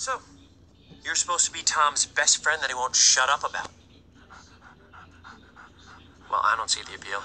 So, you're supposed to be Tom's best friend that he won't shut up about. Well, I don't see the appeal.